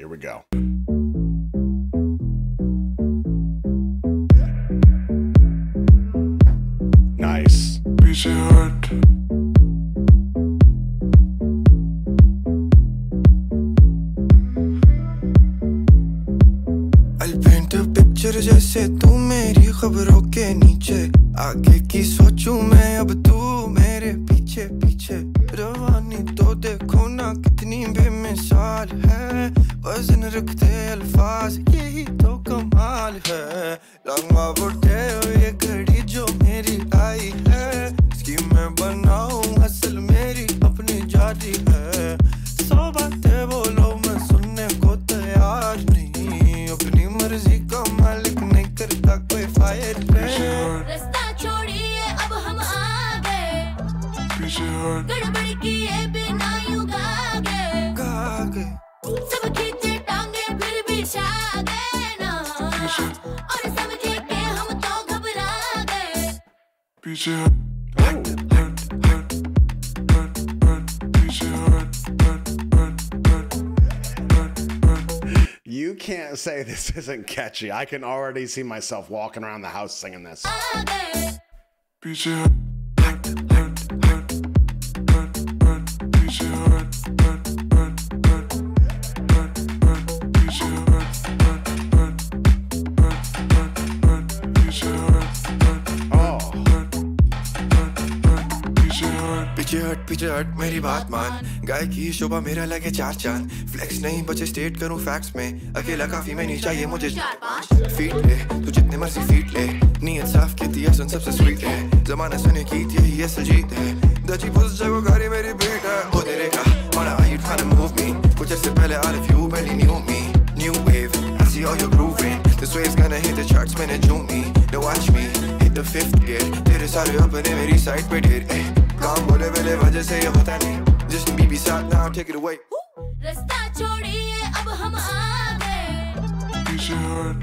Here we go. Nice. पीछे हट I'll paint a picture जैसे तू मेरी खबरों के नीचे आगे की सोचूं मैं अब तू मेरे पीछे पीछे रवानी तो देखो ना कितनी बेमिसाल है। वज़न रखते अल्फाज, यही तो कमाल है। लंगा बुढ़ते हुए घड़ी। You can't say this isn't catchy. I can already see myself walking around the house singing this. PGR. हट मेरी बात मान। गाय की शोभा मेरा लगे चार चाँद। फ्लेक्स नहीं बचे स्टेट करूँ फैक्ट्स में। अकेला काफ़ी में नहीं चाहिए मुझे। फीट ले तू जितने मर्ज़ी फीट ले। नीयत साफ़ कहती है सुन सबसे स्वीट है। जमाना सुने की यही असल जीत है। दची फुस जगह गाड़ी मेरी बेट है। ओ तेरे का wanna are you move me कुछ ऐसे पहले out of you barely knew me new wave I see all you're grooving this wave's gonna hit the charts मैंने झूम me now watch me hit the fifth gear तेरे सारे अपने मेरी side पे ढेर eh, काम बोले बेले वजह से ये होता नहीं। just be beside now take it away रास्ता छोड़िए अब हम आ गए।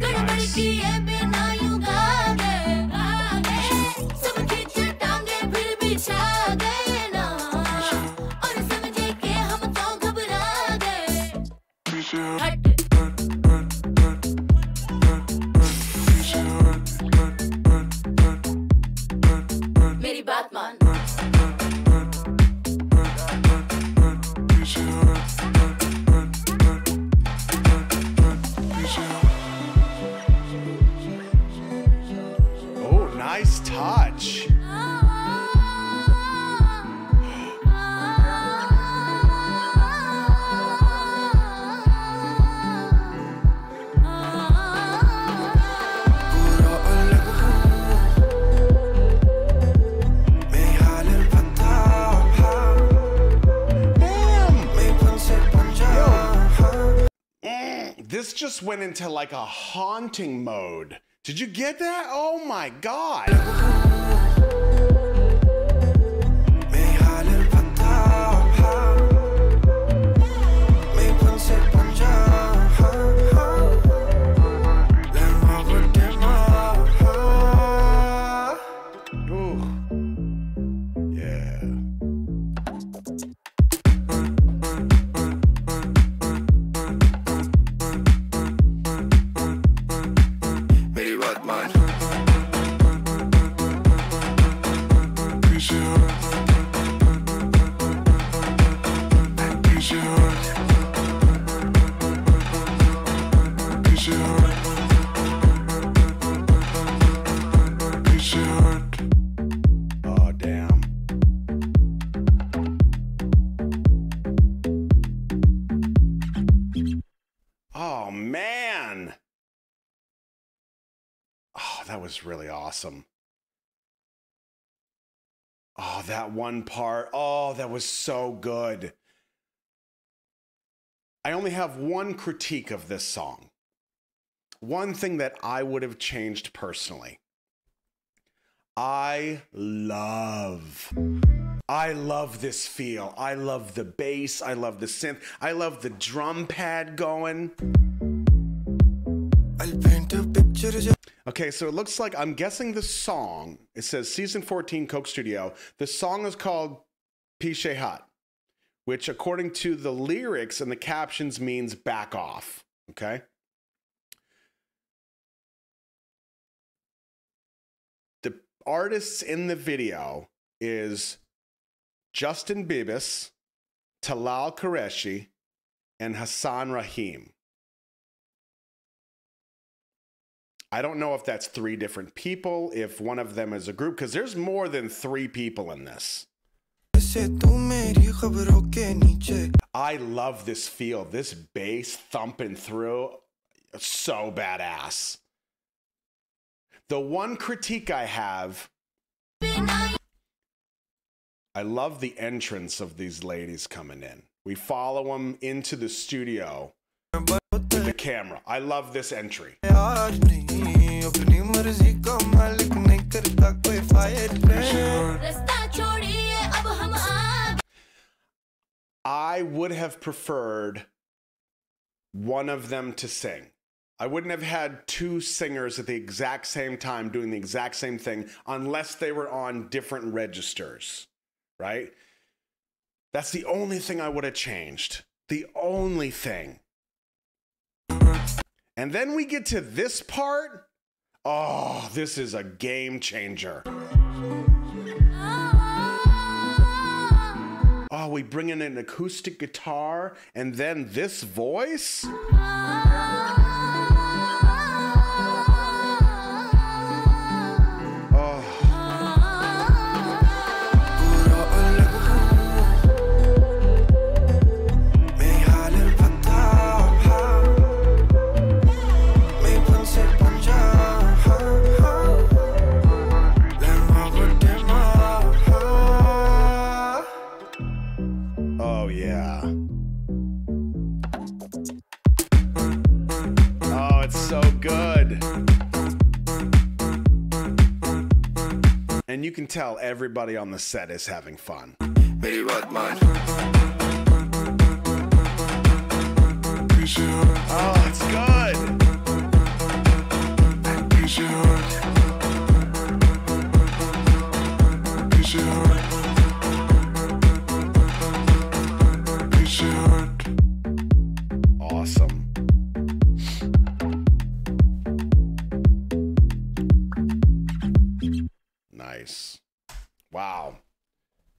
गड़बड़ किए बिना यूँ गा गए गा गए। सब खींचे टांगे फिर भी छा गए ना। और समझे के हम तो घबरा गए। हट। हट nice touch. Mm, this just went into like a haunting mode. Did you get that? Oh my god. Oh, oh, really awesome. Oh, that one part. Oh, that was so good. I only have one critique of this song. One thing that I would have changed personally. I love I love this feel. I love the bass. I love the synth. I love the drum pad going. I'll paint a picture Okay, so it looks like I'm guessing the song. It says season 14 Coke Studio. The song is called Peechay Hutt. which according to the lyrics and the captions means back off. Okay. artists in the video is Justin Bibis, Talal Qureshi, and Hasan Raheem. I don't know if that's three different people, if one of them is a group, because there's more than three people in this. I love this feel, this bass thumping through. So badass. The one critique I have I love the entrance of these ladies coming in. We follow them into the studio with the camera. I love this entry. I would have preferred one of them to sing. I wouldn't have had two singers at the exact same time doing the exact same thing unless they were on different registers, right? That's the only thing I would have changed. The only thing. And then we get to this part. Oh, this is a game changer. Oh, we bring in an acoustic guitar and then this voice? good. And you can tell everybody on the set is having fun. Oh, it's good. Nice. Wow.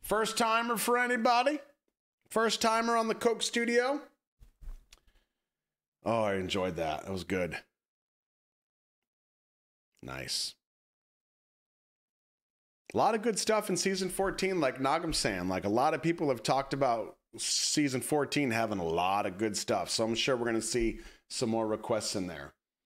First timer for anybody? First timer on the Coke Studio? Oh, I enjoyed that. That was good. Nice. A lot of good stuff in season 14, like Nagam saying. Like a lot of people have talked about season 14 having a lot of good stuff. So I'm sure we're going to see some more requests in there.